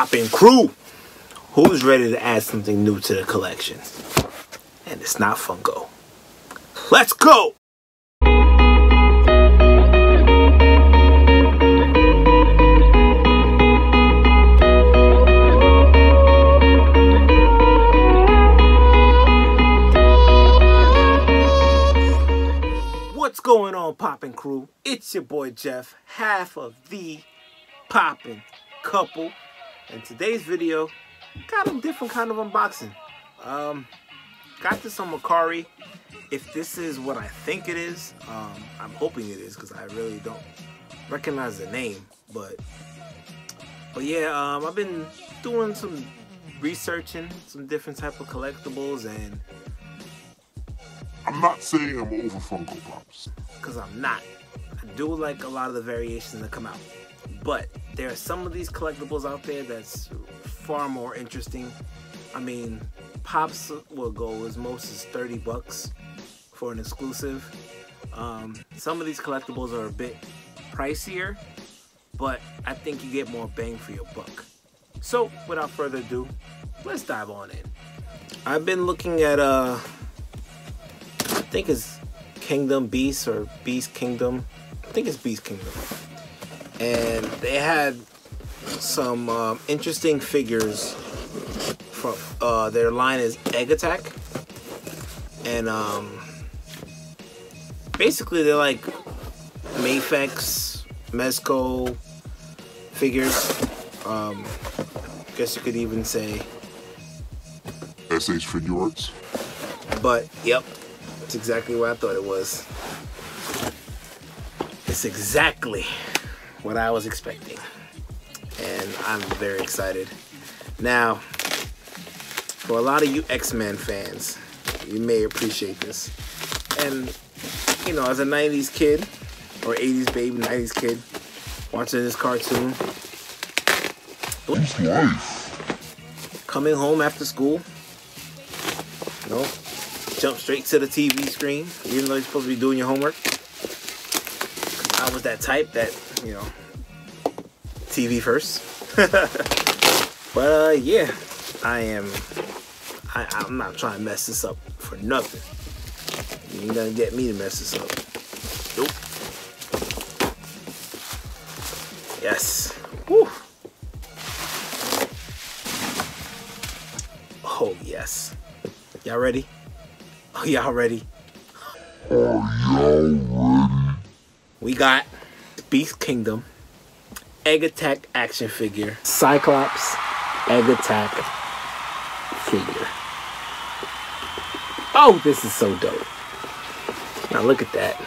Poppin' crew. Who's ready to add something new to the collection? And it's not Funko. Let's go! What's going on, Poppin' Crew? It's your boy Jeff, half of the Poppin' Couple. And today's video, got a different kind of unboxing. Um, got this on Mercari. If this is what I think it is, um, I'm hoping it is because I really don't recognize the name. But, but yeah, um, I've been doing some researching some different type of collectibles and I'm not saying I'm over Funko Pops. because I'm not. I do like a lot of the variations that come out. But there are some of these collectibles out there that's far more interesting. I mean, Pops will go as most as 30 bucks for an exclusive. Um, some of these collectibles are a bit pricier, but I think you get more bang for your buck. So, without further ado, let's dive on in. I've been looking at uh I think it's Kingdom Beast or Beast Kingdom. I think it's Beast Kingdom. And they had some um, interesting figures from uh, their line is Egg Attack. And um, basically they're like Mafex, Mezco figures. Um, guess you could even say SH Figure Arts. But yep, it's exactly what I thought it was. It's exactly what I was expecting. And I'm very excited. Now, for a lot of you X-Men fans, you may appreciate this. And, you know, as a 90s kid, or 80s baby, 90s kid, watching this cartoon, life. coming home after school, you know, jump straight to the TV screen, even though you're supposed to be doing your homework. I was that type that, you know, TV first. but uh, yeah, I am. I, I'm not trying to mess this up for nothing. You ain't gonna get me to mess this up. Nope. Yes. Woo. Oh yes. Y'all ready? Oh y'all ready? Are y'all ready? We got Beast Kingdom, Egg Attack action figure, Cyclops Egg Attack figure. Oh, this is so dope. Now look at that.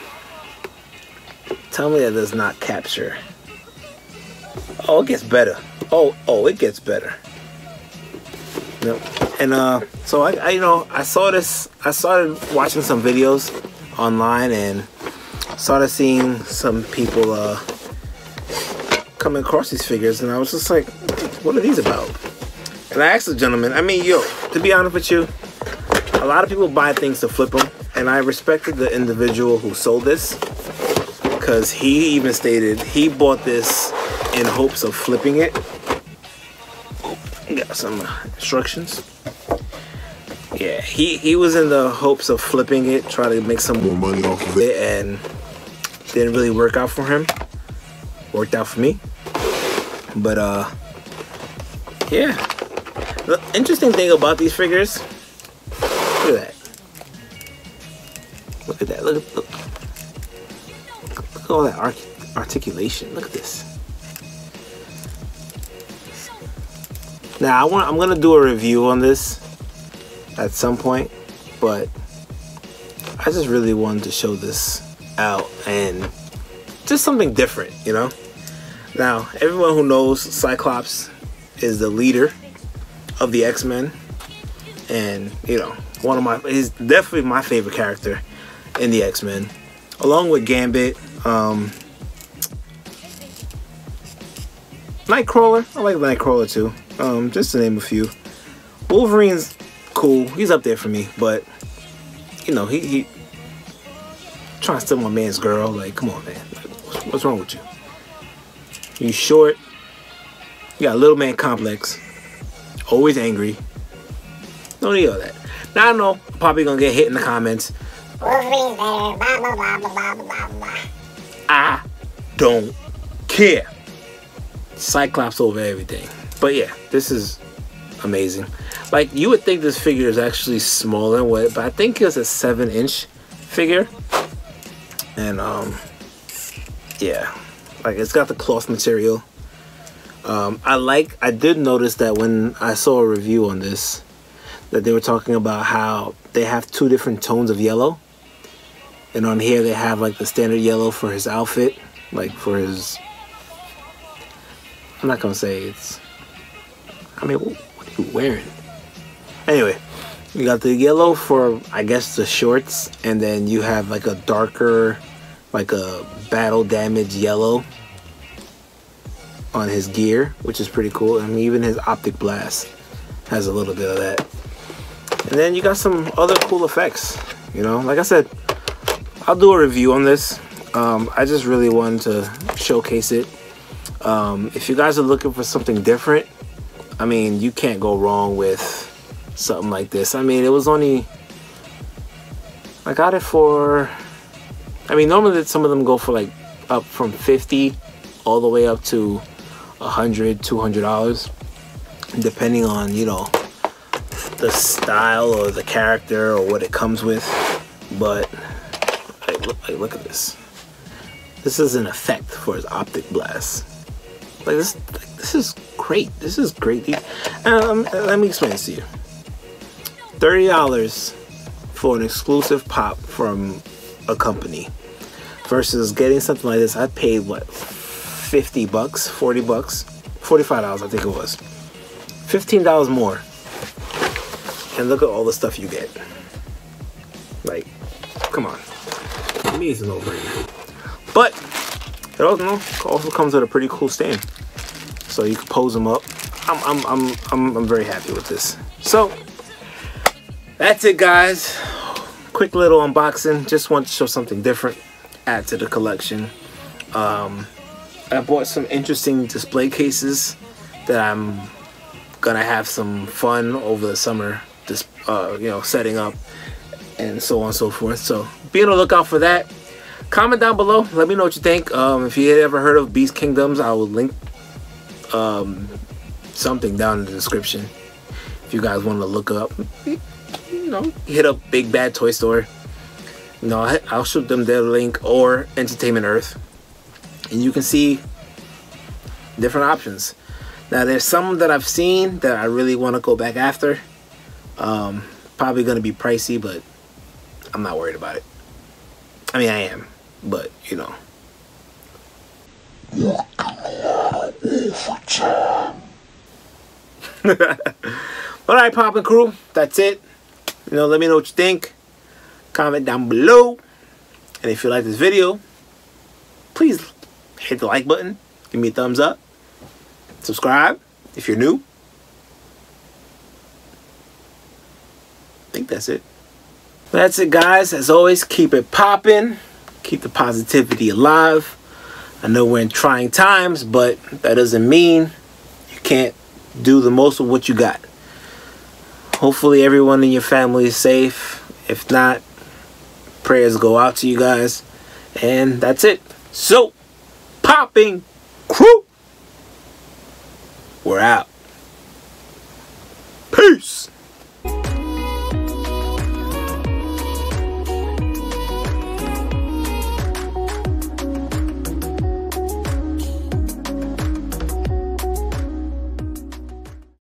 Tell me that does not capture. Oh, it gets better. Oh, oh, it gets better. Yep. And uh, so I, I, you know, I saw this. I started watching some videos online and started seeing some people uh, coming across these figures, and I was just like, "What are these about?" And I asked the gentleman. I mean, yo, to be honest with you, a lot of people buy things to flip them, and I respected the individual who sold this because he even stated he bought this in hopes of flipping it. Got some uh, instructions. Yeah, he he was in the hopes of flipping it, try to make some More money off of it and didn't really work out for him. Worked out for me. But uh yeah. The interesting thing about these figures, look at that. Look at that. Look at look, look at all that arc- articulation. Look at this. Now I want I'm gonna do a review on this at some point, but I just really wanted to show this out and just something different, you know? Now, everyone who knows Cyclops is the leader of the X-Men and, you know, one of my he's definitely my favorite character in the X-Men along with Gambit, um Nightcrawler. I like Nightcrawler too. Um just to name a few. Wolverine's cool. He's up there for me, but you know, he, he trying to steal my man's girl. Like, come on, man. What's, what's wrong with you? You short. You got a little man complex. Always angry. No need of that. Now I know I'm probably gonna get hit in the comments. Wolverine's better, blah blah blah blah blah blah blah. I don't care. Cyclops over everything. But yeah, this is amazing. Like you would think this figure is actually smaller than what, but I think it's a seven inch figure. And um, yeah, like it's got the cloth material. Um, I like. I did notice that when I saw a review on this, that they were talking about how they have two different tones of yellow. And on here they have like the standard yellow for his outfit, like for his. I'm not gonna say it's. I mean, what, are you wearing? Anyway, you got the yellow for I guess the shorts, and then you have like a darker, like a battle damage yellow on his gear, which is pretty cool. I mean, even his optic blast has a little bit of that. And then you got some other cool effects. You know, like I said, I'll do a review on this. Um, I just really wanted to showcase it. Um, if you guys are looking for something different, I mean, you can't go wrong with something like this. I mean, it was only I got it for. I mean, normally some of them go for like up from 50 all the way up to a hundred, two hundred dollars, depending on you know the style or the character or what it comes with. But like, look, look at this. This is an effect for his optic blast. Like this, like, this is great. This is great. Um, let me explain this to you. Thirty dollars for an exclusive pop from a company versus getting something like this. I paid what 50 bucks, 40 bucks, $45 I think it was. $15 more. And look at all the stuff you get. Like, come on. To me, it's no brainer. But it also, also comes with a pretty cool stand. So you can pose them up. I'm, I'm, I'm, I'm, I'm very happy with this. So, that's it guys. Quick little unboxing. Just want to show something different. Add to the collection. Um, I bought some interesting display cases that I'm gonna have some fun over the summer. Just uh, you know, setting up and so on and so forth. So be on the lookout for that. Comment down below. Let me know what you think. Um, if you ever heard of Beast Kingdoms, I will link um, something down in the description. If you guys want to look up, know, hit up Big Bad Toy Store. You know, I'll shoot them their link or Entertainment Earth and you can see different options. Now there's some that I've seen that I really want to go back after. Um, probably going to be pricey, but I'm not worried about it. I mean, I am, but you know. All right, Poppin' Crew, that's it. You know, let me know what you think. Comment down below. And if you like this video, please hit the like button, give me a thumbs up, subscribe if you're new. I think that's it. That's it, guys. As always, keep it popping. Keep the positivity alive. I know we're in trying times, but that doesn't mean you can't do the most of what you got. Hopefully, everyone in your family is safe. If not, prayers go out to you guys. And that's it. So, popping crew. We're out.